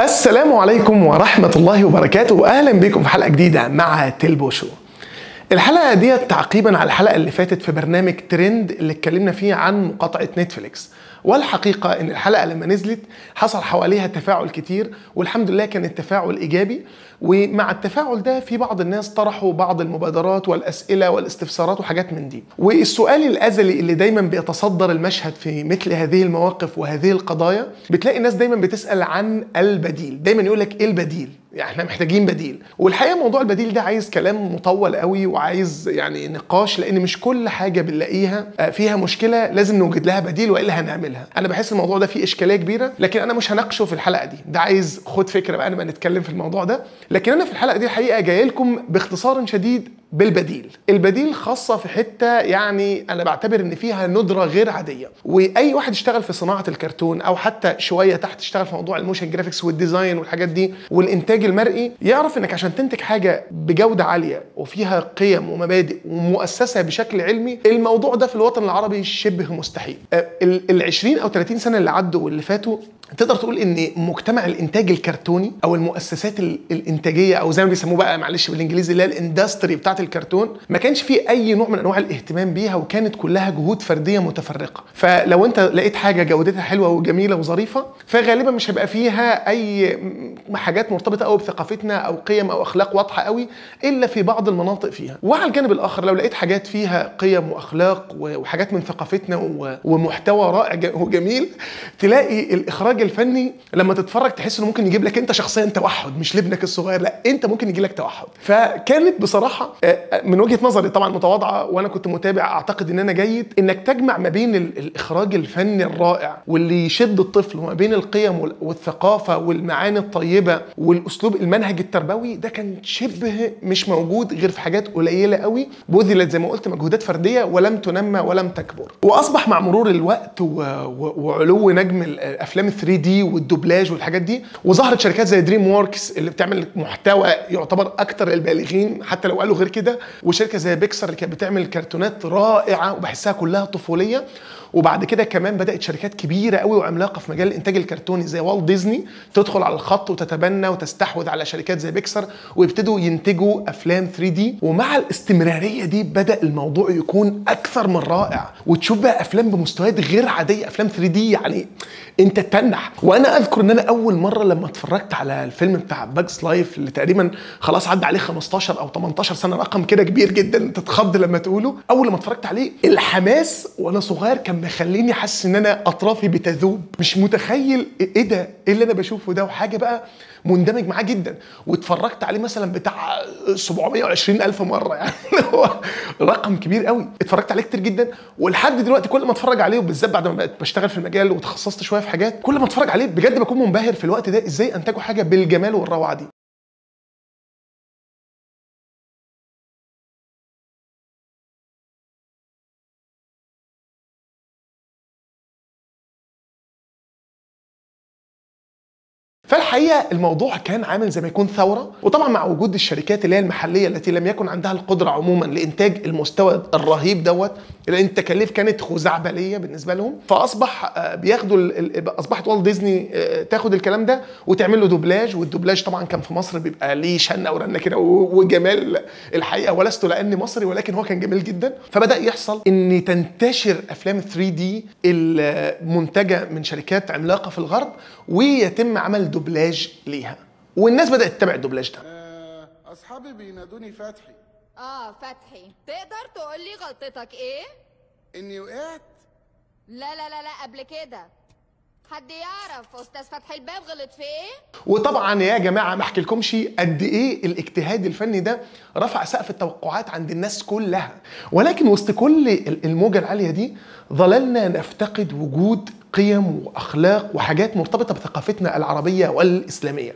السلام عليكم ورحمة الله وبركاته وأهلا بكم في حلقة جديدة مع تلبو شو الحلقة دي تعقيبا على الحلقة اللي فاتت في برنامج ترند اللي اتكلمنا فيه عن مقاطعة نتفليكس. والحقيقة إن الحلقة لما نزلت حصل حواليها تفاعل كتير والحمد لله كان التفاعل إيجابي. ومع التفاعل ده في بعض الناس طرحوا بعض المبادرات والأسئلة والاستفسارات وحاجات من دي. والسؤال الأزلي اللي دايما بيتصدر المشهد في مثل هذه المواقف وهذه القضايا بتلاقي الناس دايما بتسأل عن البديل. دايما يقول لك إيه البديل؟ يعني إحنا محتاجين بديل. والحقيقة موضوع البديل ده عايز كلام مطول قوي وعايز يعني نقاش لأن مش كل حاجة بنلاقيها فيها مشكلة لازم نوجد لها بديل وإلا هنعملها. أنا بحس الموضوع ده فيه إشكالية كبيرة لكن أنا مش هناقشه في الحلقة دي. ده عايز خد فكرة بقى نبقى نتكلم في الموضوع ده. لكن أنا في الحلقة دي الحقيقة جاي لكم باختصار شديد بالبديل. البديل خاصة في حتة يعني أنا بعتبر إن فيها ندرة غير عادية. وأي واحد اشتغل في صناعة الكرتون أو حتى شوية تحت اشتغل في موضوع ال motion graphics وال design والحاجات دي والإنتاج المرئي يعرف إنك عشان تنتج حاجة بجودة عالية وفيها قيم ومبادئ ومؤسسة بشكل علمي الموضوع ده في الوطن العربي شبه مستحيل. ال 20 أو 30 سنة اللي عدوا واللي فاتوا تقدر تقول إن مجتمع الإنتاج الكرتوني أو المؤسسات الإنتاجية أو زي ما بيسموه بقى معلش بالإنجليزي اللي هي الإندستري بتاعت الكرتون ما كانش فيه أي نوع من أنواع الاهتمام بيها وكانت كلها جهود فردية متفرقة. فلو أنت لقيت حاجة جودتها حلوة وجميلة وظريفة فغالبا مش هيبقى فيها أي حاجات مرتبطة قوي بثقافتنا أو قيم أو أخلاق واضحة قوي إلا في بعض المناطق فيها. وعلى الجانب الآخر لو لقيت حاجات فيها قيم وأخلاق وحاجات من ثقافتنا ومحتوى رائع وجميل تلاقي الإخراج الفني لما تتفرج تحس إنه ممكن يجيب لك أنت شخصيا توحد مش لابنك الصغير لا أنت ممكن يجي لك توحد. فكانت بصراحة من وجهة نظري طبعا متواضعة وأنا كنت متابع أعتقد إن أنا جيد إنك تجمع ما بين الإخراج الفني الرائع واللي يشد الطفل وما بين القيم والثقافة والمعاني الطيبة والأسلوب المنهج التربوي ده كان شبه مش موجود غير في حاجات قليلة قوي بذلت زي ما قلت مجهودات فردية ولم تنمى ولم تكبر. وأصبح مع مرور الوقت وعلو نجم الأفلام 3D والدوبلاج والحاجات دي وظهرت شركات زي DreamWorks اللي بتعمل محتوى يعتبر أكتر البالغين حتى لو قالوا غير كده. وشركة زي بيكسر اللي كانت بتعمل كرتونات رائعة وبحسها كلها طفولية. وبعد كده كمان بدأت شركات كبيرة قوي وعملاقة في مجال الإنتاج الكرتوني زي Walt Disney تدخل على الخط وتتبنى وتستحوذ على شركات زي بيكسر ويبتدوا ينتجوا أفلام 3D. ومع الاستمرارية دي بدأ الموضوع يكون أكثر من رائع. وتشوف بقى أفلام بمستويات غير عادية أفلام 3D يعني أنت تتنح وأنا أذكر إن أنا أول مرة لما اتفرجت على الفيلم بتاع Bug's Life اللي تقريبا خلاص عدى عليه 15 أو 18 سنة رقم كده كبير جدا تتخض لما تقوله. أول ما اتفرجت عليه الحماس وأنا صغير كان مخليني حاسس إن أنا أطرافي بتذوب. مش متخيل إيه ده إيه اللي أنا بشوفه ده. وحاجة بقى مندمج معاه جدا. واتفرجت عليه مثلا بتاع 720 ألف مرة. يعني هو رقم كبير قوي. اتفرجت عليه كتير جدا. ولحد دلوقتي كل ما اتفرج عليه وبالذات بعد ما بقيت بشتغل في المجال وتخصصت شوية في حاجات كل ما اتفرج عليه بجد بكون منبهر في الوقت ده إزاي أنتجوا حاجة بالجمال والروعة دي. فالحقيقة الموضوع كان عامل زي ما يكون ثورة وطبعا مع وجود الشركات اللي هي المحلية التي لم يكن عندها القدرة عموما لإنتاج المستوى الرهيب دوت لأن التكاليف كانت خزعبلية بالنسبة لهم فأصبح بياخدوا أصبحت Walt Disney تاخد الكلام ده وتعمل له دوبلاج والدوبلاج طبعا كان في مصر بيبقى ليه شنة ورنة كده وجمال الحقيقة ولست لاني مصري ولكن هو كان جميل جدا. فبدأ يحصل إن تنتشر أفلام 3D المنتجة من شركات عملاقة في الغرب ويتم عمل دوبلاج ليها. والناس بدأت تتابع الدوبلاج ده. آه، أصحابي بينادوني فتحي. آه فتحي. تقدر تقول لي غلطتك إيه؟ إني وقعت؟ لا لا لا لا قبل كده. حد يعرف أستاذ فتحي الباب غلط في إيه؟ وطبعا يا جماعة ما أحكيلكمش قد إيه الاجتهاد الفني ده رفع سقف التوقعات عند الناس كلها. ولكن وسط كل الموجة العالية دي ظللنا نفتقد وجود قيم وأخلاق وحاجات مرتبطة بثقافتنا العربية والإسلامية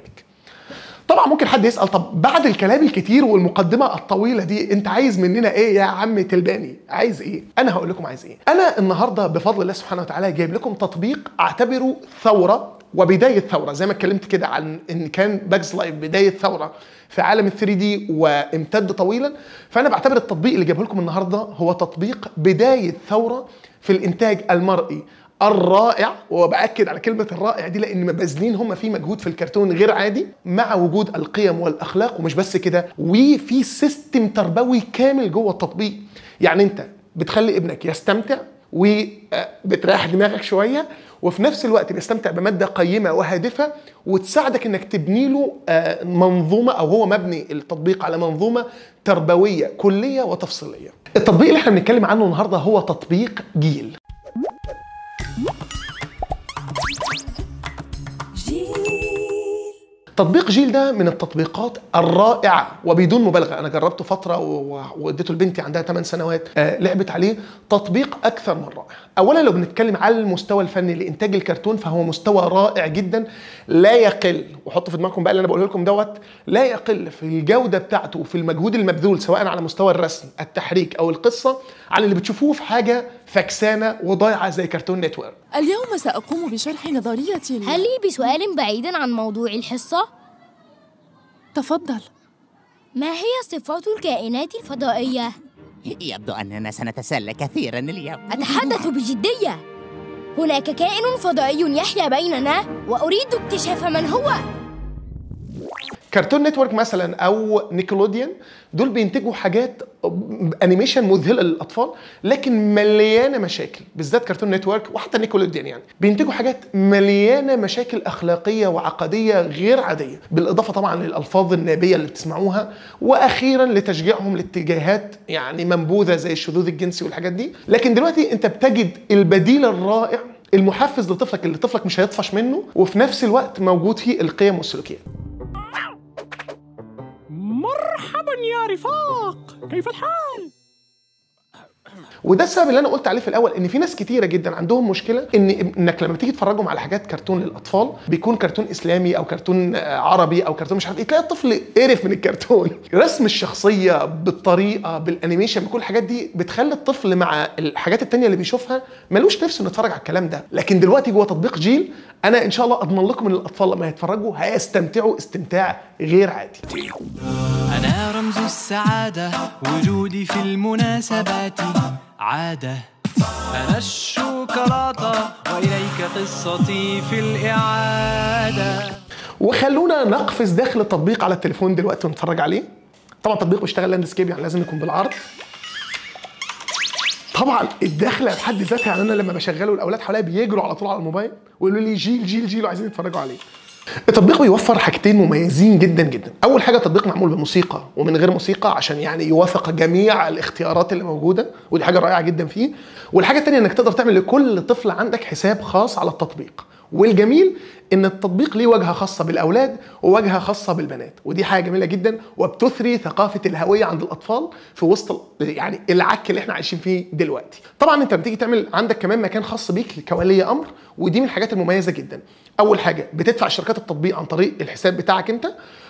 طبعا ممكن حد يسأل طب بعد الكلام الكتير والمقدمة الطويلة دي أنت عايز مننا إيه يا عم تلباني؟ عايز إيه؟ أنا هقول لكم عايز إيه. أنا النهارده بفضل الله سبحانه وتعالى جايب لكم تطبيق أعتبره ثورة وبداية ثورة زي ما اتكلمت كده عن إن كان Bug's Life بداية ثورة في عالم ال 3D وامتد طويلا. فأنا بعتبر التطبيق اللي جايبه لكم النهارده هو تطبيق بداية ثورة في الإنتاج المرئي. الرائع وباكد على كلمة الرائع دي لأن باذلين هم في مجهود في الكرتون غير عادي مع وجود القيم والأخلاق ومش بس كده وفي سيستم تربوي كامل جوه التطبيق يعني أنت بتخلي ابنك يستمتع وبتريح دماغك شوية وفي نفس الوقت بيستمتع بمادة قيمة وهادفة وتساعدك إنك تبني له آه، منظومة أو هو مبني التطبيق على منظومة تربوية كلية وتفصيلية. التطبيق اللي إحنا بنتكلم عنه النهارده هو تطبيق جيل. تطبيق جيل ده من التطبيقات الرائعة وبدون مبالغة. أنا جربته فترة واديته لبنتي عندها 8 سنوات آه لعبت عليه. تطبيق أكثر من رائع. اولا لو بنتكلم على المستوى الفني لإنتاج الكرتون فهو مستوى رائع جدا. لا يقل وحطوا في دماغكم بقى اللي أنا بقوله لكم دوت لا يقل في الجودة بتاعته وفي المجهود المبذول سواء على مستوى الرسم التحريك أو القصة عن اللي بتشوفوه في حاجة فكسانة وضايعة زي كرتون نتورك. اليوم سأقوم بشرح نظرية ال- هل لي بسؤال بعيدا عن موضوع الحصة؟ تفضل. ما هي صفات الكائنات الفضائية؟ يبدو أننا سنتسلى كثيرا اليوم. أتحدث بجدية. هناك كائن فضائي يحيا بيننا وأريد اكتشاف من هو. Cartoon Network مثلا أو Nickelodeon دول بينتجوا حاجات animation مذهلة للأطفال لكن مليانة مشاكل بالذات Cartoon Network وحتى Nickelodeon يعني. بينتجوا حاجات مليانة مشاكل أخلاقية وعقدية غير عادية بالإضافة طبعا للألفاظ النابية اللي بتسمعوها وأخيرا لتشجيعهم لاتجاهات يعني منبوذة زي الشذوذ الجنسي والحاجات دي. لكن دلوقتي أنت بتجد البديل الرائع المحفز لطفلك اللي طفلك مش هيطفش منه وفي نفس الوقت موجود فيه القيم والسلوكيات. مرحبا يا رفاق كيف الحال؟ وده السبب اللي أنا قلت عليه في الأول إن في ناس كتيرة جدا عندهم مشكلة إن إنك لما تيجي تفرجهم على حاجات كرتون للأطفال بيكون كرتون إسلامي أو كرتون عربي أو كرتون مش عارف إيه تلاقي الطفل قرف من الكرتون. رسم الشخصية بالطريقة بالأنيميشن بكل الحاجات دي بتخلي الطفل مع الحاجات التانية اللي بيشوفها ملوش نفسه إنه يتفرج على الكلام ده. لكن دلوقتي جوه تطبيق جيل أنا إن شاء الله أضمن لكم إن الأطفال لما يتفرجوا هيستمتعوا استمتاع غير عادي. أنا رمز السعادة وجودي في المناسبات عادة. أنا الشوكولاتة وإليك قصتي في الإعادة. وخلونا نقفز داخل التطبيق على التليفون دلوقتي ونتفرج عليه. طبعا التطبيق بيشتغل لاندسكيب يعني لازم يكون بالعرض. طبعا الدخلة بحد ذاتها يعني أنا لما بشغله الأولاد حواليا بيجروا على طول على الموبايل ويقولوا لي جيل جيل جيل وعايزين يتفرجوا عليه. التطبيق بيوفر حاجتين مميزين جدا جدا. أول حاجة التطبيق معمول بموسيقى ومن غير موسيقى عشان يعني يوافق جميع الاختيارات اللي موجودة ودي حاجة رائعة جدا فيه. والحاجة الثانية إنك تقدر تعمل لكل طفل عندك حساب خاص على التطبيق. والجميل إن التطبيق ليه واجهه خاصة بالأولاد وواجهه خاصة بالبنات ودي حاجة جميلة جدا وبتثري ثقافة الهوية عند الأطفال في وسط يعني العك اللي إحنا عايشين فيه دلوقتي. طبعا أنت بتيجي تعمل عندك كمان مكان خاص بيك كولي أمر ودي من الحاجات المميزة جدا. أول حاجة بتدفع اشتراكات التطبيق عن طريق الحساب بتاعك أنت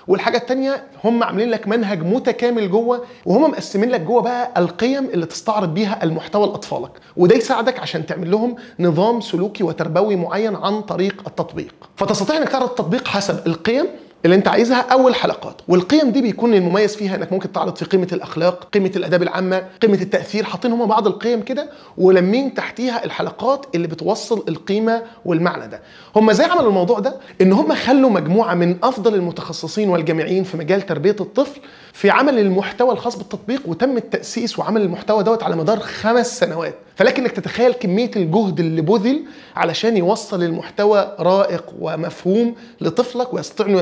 والحاجة الثانية هم عاملين لك منهج متكامل جوه وهم مقسمين لك جوه بقى القيم اللي تستعرض بيها المحتوى لأطفالك. وده يساعدك عشان تعمل لهم نظام سلوكي وتربوي معين عن طريق التطبيق. فتستطيع إنك تعرض التطبيق حسب القيم اللي انت عايزها أو الحلقات والقيم دي بيكون المميز فيها إنك ممكن تعرض في قيمة الأخلاق قيمة الأداب العامة قيمة التأثير. حاطين هم بعض القيم كده ولمين تحتيها الحلقات اللي بتوصل القيمة والمعنى ده. هم إزاي عملوا الموضوع ده؟ إن هم خلوا مجموعة من أفضل المتخصصين والجامعين في مجال تربية الطفل في عمل المحتوى الخاص بالتطبيق وتم التأسيس وعمل المحتوى دوت على مدار خمس سنوات. فلكن إنك تتخيل كمية الجهد اللي بذل علشان يوصل المحتوى رائق ومفهوم لطفلك ويستطيع إنه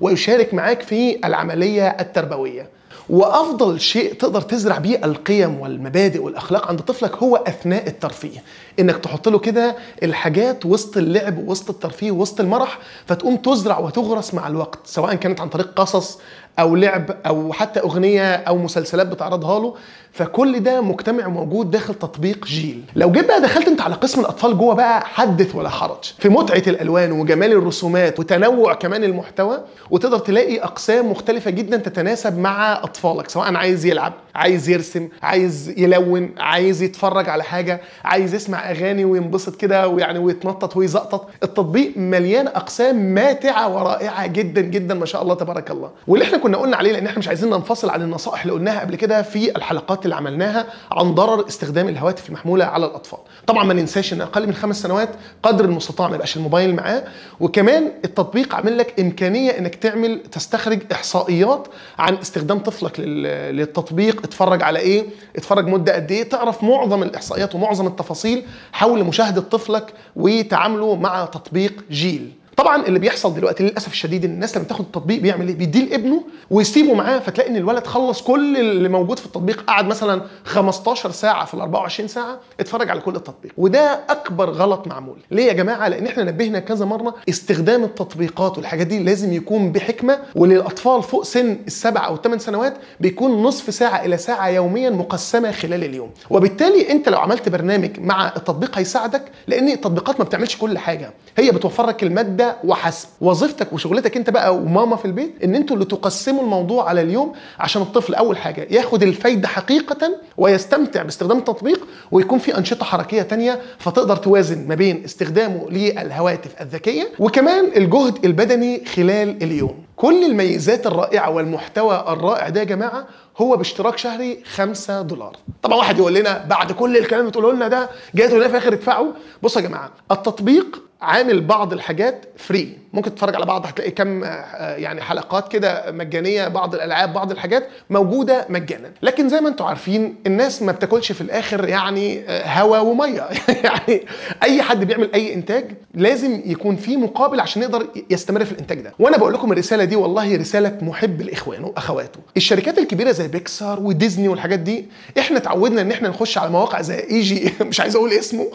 ويشارك معاك في العملية التربوية. وأفضل شيء تقدر تزرع بيه القيم والمبادئ والأخلاق عند طفلك هو أثناء الترفيه. إنك تحط له كده الحاجات وسط اللعب وسط الترفيه وسط المرح فتقوم تزرع وتغرس مع الوقت سواء كانت عن طريق قصص أو لعب أو حتى أغنية أو مسلسلات بتعرضها له. فكل ده مجتمع موجود داخل تطبيق جيل. لو جيت بقى دخلت أنت على قسم الأطفال جوه بقى حدث ولا حرج. في متعة الألوان وجمال الرسومات وتنوع كمان المحتوى وتقدر تلاقي أقسام مختلفة جدا تتناسب مع أطفالك سواء عايز يلعب عايز يرسم عايز يلون عايز يتفرج على حاجة عايز يسمع أغاني وينبسط كده ويعني ويتنطط ويزقطط. التطبيق مليان أقسام ماتعة ورائعة جدا جدا ما شاء الله تبارك الله. واللي إحنا كنا قلنا عليه لأن إحنا مش عايزين ننفصل عن النصائح اللي قلناها قبل كده في الحلقات اللي عملناها عن ضرر استخدام الهواتف المحمولة على الأطفال. طبعا ما ننساش إن أقل من خمس سنوات قدر المستطاع ما يبقاش الموبايل معاه. وكمان التطبيق عامل لك إمكانية إنك تعمل تستخرج إحصائيات عن استخدام طفلك لل- للتطبيق. اتفرج على إيه؟ اتفرج مدة قد إيه؟ تعرف معظم الإحصائيات ومعظم التفاصيل حول مشاهدة طفلك وتعامله مع تطبيق جيل. طبعا اللي بيحصل دلوقتي للأسف الشديد إن الناس لما تاخد التطبيق بيعمل إيه؟ بيديه لابنه ويسيبه معاه فتلاقي إن الولد خلص كل اللي موجود في التطبيق قعد مثلا 15 ساعة في ال 24 ساعة اتفرج على كل التطبيق. وده أكبر غلط معمول. ليه يا جماعة؟ لأن إحنا نبهنا كذا مرة استخدام التطبيقات والحاجات دي لازم يكون بحكمة وللأطفال فوق سن السبع أو الثمان سنوات بيكون نصف ساعة إلى ساعة يوميا مقسمة خلال اليوم. وبالتالي أنت لو عملت برنامج مع التطبيق هيساعدك لأن التطبيقات ما بتعملش كل حاجة. هي بتوفر لك المادة وحسب. وظيفتك وشغلتك انت بقى وماما في البيت ان أنتوا اللي تقسموا الموضوع على اليوم عشان الطفل أول حاجة ياخد الفايدة حقيقة ويستمتع باستخدام التطبيق ويكون في أنشطة حركية تانية فتقدر توازن ما بين استخدامه للهواتف الذكية وكمان الجهد البدني خلال اليوم. كل الميزات الرائعة والمحتوى الرائع ده يا جماعة هو باشتراك شهري 5 دولار. طبعا واحد يقول لنا بعد كل الكلام اللي بتقولوا لنا ده جاي تقول في الآخر ادفعوا بصوا يا جماعة التطبيق عامل بعض الحاجات فري ممكن تتفرج على بعض هتلاقي كم آه، يعني حلقات كده مجانية بعض الألعاب بعض الحاجات موجودة مجانا. لكن زي ما أنتم عارفين الناس ما بتاكلش في الآخر يعني آه، هوا ومية. يعني أي حد بيعمل أي إنتاج لازم يكون في مقابل عشان يقدر يستمر في الإنتاج ده. وأنا بقول لكم الرسالة دي والله رسالة محب الاخوان واخواته الشركات الكبيرة زي بيكسار وديزني والحاجات دي إحنا اتعودنا إن إحنا نخش على مواقع زي إيجي مش عايز أقول اسمه.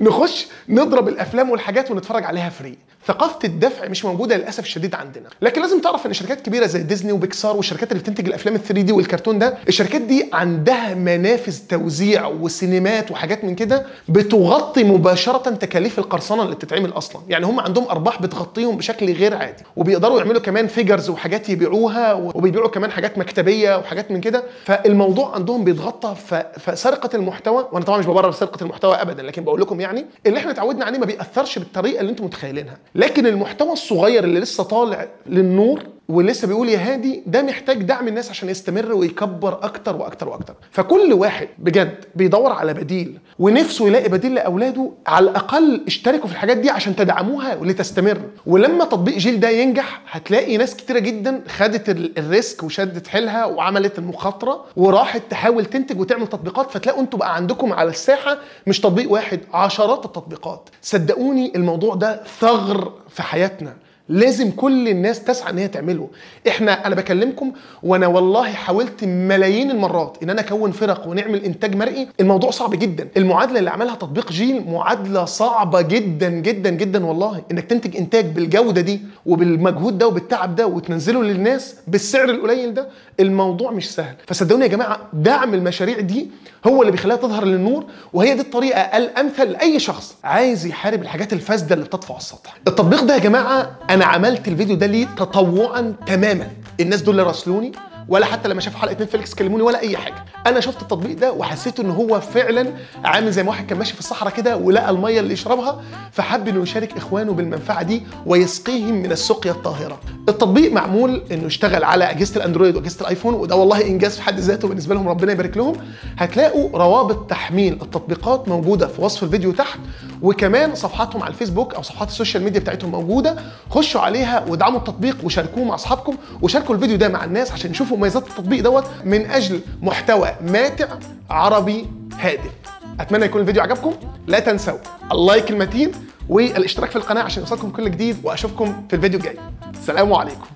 نخش نضرب الأفلام والحاجات ونتفرج عليها free. ثقافة الدفع مش موجودة للأسف الشديد عندنا. لكن لازم تعرف إن شركات كبيرة زي Disney و Pixar والشركات اللي بتنتج الأفلام ال 3D والكرتون ده الشركات دي عندها منافذ توزيع وسينمات وحاجات من كده بتغطي مباشرة تكاليف القرصنة اللي بتتعمل أصلا. يعني هم عندهم أرباح بتغطيهم بشكل غير عادي. وبيقدروا يعملوا كمان figures وحاجات يبيعوها وبيبيعوا كمان حاجات مكتبية وحاجات من كده. فالموضوع عندهم بيتغطى. فسرقة المحتوى وأنا طبعا مش ببرر سرقة المحتوى ابدا لكن بقول لكم يعني اللي إحنا اتعودنا عليه ما بيأثرش بالطريقة اللي أنتم متخيلينها. لكن المحتوى الصغير اللي لسه طالع للنور ولسه بيقول يا هادي ده محتاج دعم الناس عشان يستمر ويكبر أكتر وأكتر وأكتر. فكل واحد بجد بيدور على بديل ونفسه يلاقي بديل لأولاده على الأقل اشتركوا في الحاجات دي عشان تدعموها ولتستمر. ولما تطبيق جيل ده ينجح هتلاقي ناس كتيرة جدا خدت ال- الريسك وشدت حيلها وعملت المخاطرة وراحت تحاول تنتج وتعمل تطبيقات. فتلاقوا أنتوا بقى عندكم على الساحة مش تطبيق واحد عشرات التطبيقات. صدقوني الموضوع ده ثغر في حياتنا. لازم كل الناس تسعى إن هي تعمله. إحنا أنا بكلمكم وأنا والله حاولت ملايين المرات إن أنا أكون فرق ونعمل إنتاج مرئي. الموضوع صعب جدا. المعادلة اللي عملها تطبيق جيل معادلة صعبة جدا جدا جدا والله. إنك تنتج إنتاج بالجودة دي وبالمجهود ده وبالتعب ده وتنزله للناس بالسعر القليل ده الموضوع مش سهل. فصدقوني يا جماعة دعم المشاريع دي هو اللي بيخليها تظهر للنور وهي دي الطريقة الأمثل لأي شخص عايز يحارب الحاجات الفاسدة اللي بتطفو على السطح. التطبيق ده يا جماعة أنا عملت الفيديو ده ليه تطوعا تماما؟ الناس دول اللي راسلوني ولا حتى لما شافوا حلقة نتفليكس كلموني ولا أي حاجة. أنا شفت التطبيق ده وحسيت إن هو فعلا عامل زي ما واحد كان ماشي في الصحراء كده ولقى المية اللي يشربها فحب إنه يشارك إخوانه بالمنفعة دي ويسقيهم من السقيا الطاهرة. التطبيق معمول إنه يشتغل على أجهزة الأندرويد وأجهزة الآيفون وده والله إنجاز في حد ذاته بالنسبة لهم ربنا يبارك لهم. هتلاقوا روابط تحميل التطبيقات موجودة في وصف الفيديو تحت وكمان صفحاتهم على الفيسبوك أو صفحات ال social media بتاعتهم موجودة. خشوا عليها وادعموا التطبيق وشاركوه مع أصحابكم وشاركوا الفيديو ده مع الناس عشان يشوفوا مميزات التطبيق دوت من أجل محتوى ماتع عربي هادف. أتمنى يكون الفيديو عجبكم. لا تنسوا ال like المتين والاشتراك في القناة عشان يوصلكم كل جديد وأشوفكم في الفيديو الجاي. السلام عليكم.